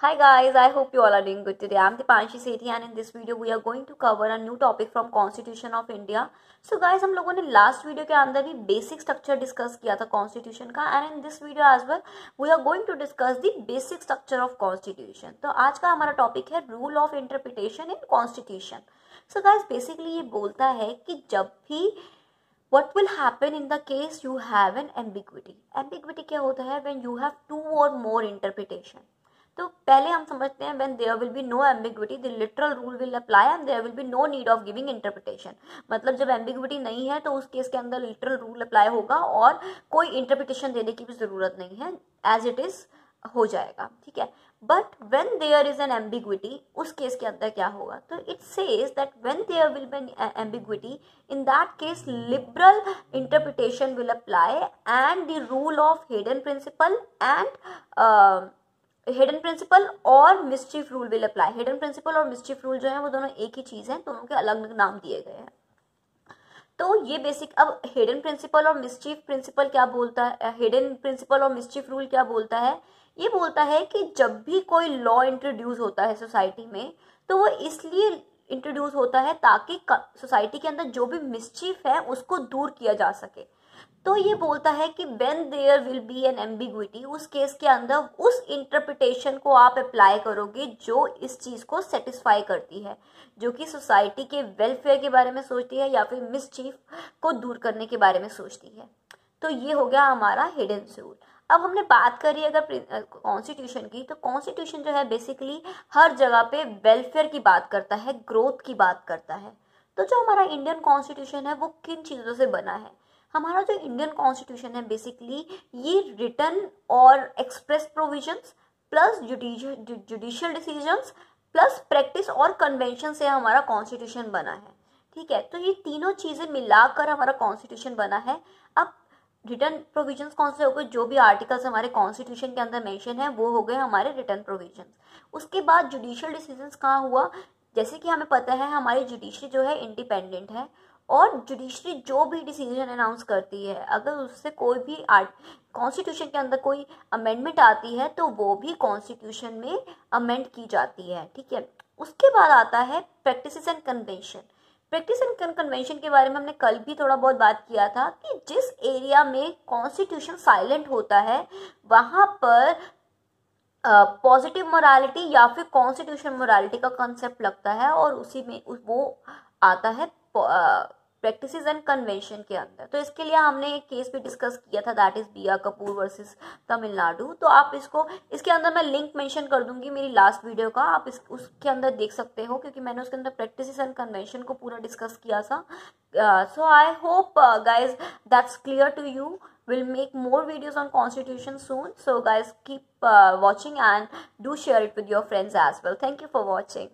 Hi guys, I hope you all are doing good today. I'm Dipanshi Sethi and in this video we are going to cover a new topic from Constitution of India. So guys, हम लोगों ने last video के अंदर भी basic structure discuss किया था Constitution का and in this video as well we are going to discuss the basic structure of Constitution. तो आज का हमारा topic है rule of interpretation in Constitution. So guys, basically ये बोलता है कि जब भी what will happen in the case you have an ambiguity ambiguity क्या होता है when you have two or more interpretation तो पहले हम समझते हैं when there will be no ambiguity the literal rule will apply and there will be no need of giving interpretation मतलब जब एम्बिग्विटी नहीं है तो उस केस के अंदर लिटरल रूल अप्लाई होगा और कोई इंटरप्रिटेशन देने की भी ज़रूरत नहीं है एज इट इज़ हो जाएगा, ठीक है? But when there is an ambiguity उस केस के अंदर क्या होगा? तो it says that when there will be ambiguity in that case liberal interpretation will apply and the rule of Heydon principle and Heydon principle और mischief rule will apply Heydon principle और mischief rule जो है, वो दोनों एक ही चीज़ है, दोनों के अलग अलग नाम दिए गए हैं। तो ये बेसिक अब हिडन प्रिंसिपल और मिस्चिफ प्रिंसिपल क्या बोलता है हिडन प्रिंसिपल और मिस्चिफ रूल क्या बोलता है? ये बोलता है कि जब भी कोई लॉ इंट्रोड्यूस होता है सोसाइटी में तो वो इसलिए इंट्रोड्यूस होता है ताकि सोसाइटी के अंदर जो भी मिस्चिफ है, उसको दूर किया जा सके। तो ये बोलता है कि when there will be an ambiguity उस केस के अंदर उस इंटरप्रिटेशन को आप अप्लाई करोगे जो इस चीज़ को सेटिस्फाई करती है, जो कि सोसाइटी के वेलफेयर के बारे में सोचती है या फिर मिसचीफ को दूर करने के बारे में सोचती है। तो ये हो गया हमारा हिडन रूल अब हमने बात करी अगर कॉन्स्टिट्यूशन की तो कॉन्स्टिट्यूशन जो है बेसिकली हर जगह पे वेलफेयर की बात करता है ग्रोथ की बात करता है। तो जो हमारा इंडियन कॉन्स्टिट्यूशन है, वो किन चीज़ों से बना है? हमारा जो इंडियन कॉन्स्टिट्यूशन है बेसिकली ये रिटर्न और express provisions plus judicial decisions plus practice और कन्वेंशन से हमारा कॉन्स्टिट्यूशन बना है। ठीक है? तो ये तीनों चीज़ें मिलाकर हमारा कॉन्स्टिट्यूशन बना है। अब रिटर्न प्रोविजंस कौन से हो गए? जो भी आर्टिकल्स हमारे कॉन्स्टिट्यूशन के अंदर मेंशन है, वो हो गए हमारे रिटर्न प्रोविजंस उसके बाद जुडिशियल डिसीजंस कहाँ हुआ? जैसे कि हमें पता है, हमारी जुडिशरी जो है इंडिपेंडेंट है। और जुडिशरी जो भी डिसीज़न अनाउंस करती है अगर उससे कोई भी आर्ट कॉन्स्टिट्यूशन के अंदर कोई अमेंडमेंट आती है तो वो भी कॉन्स्टिट्यूशन में अमेंड की जाती है ठीक है? उसके बाद आता है practice and convention practice and convention के बारे में हमने कल भी थोड़ा बहुत बात किया था कि जिस एरिया में कॉन्स्टिट्यूशन साइलेंट होता है वहाँ पर पॉजिटिव uh, मोरालिटी या फिर कॉन्स्टिट्यूशन मोरालिटी का कंसेप्ट लगता है और उसी में वो आता है प्रैक्टिस एंड कन्वेंशन के अंदर। तो इसके लिए हमने एक केस भी डिस्कस किया था दैट इज़ बिया कपूर वर्सेस तमिलनाडु तो आप इसको इसके अंदर मैं लिंक मेंशन कर दूँगी मेरी लास्ट वीडियो का। आप इस उसके अंदर देख सकते हो क्योंकि मैंने उसके अंदर प्रैक्टिस एंड कन्वेंशन को पूरा डिस्कस किया था। So I hope guys that's clear to you make more videos on constitution soon so guys keep uh, watching and do share it with your friends as well thank you for watching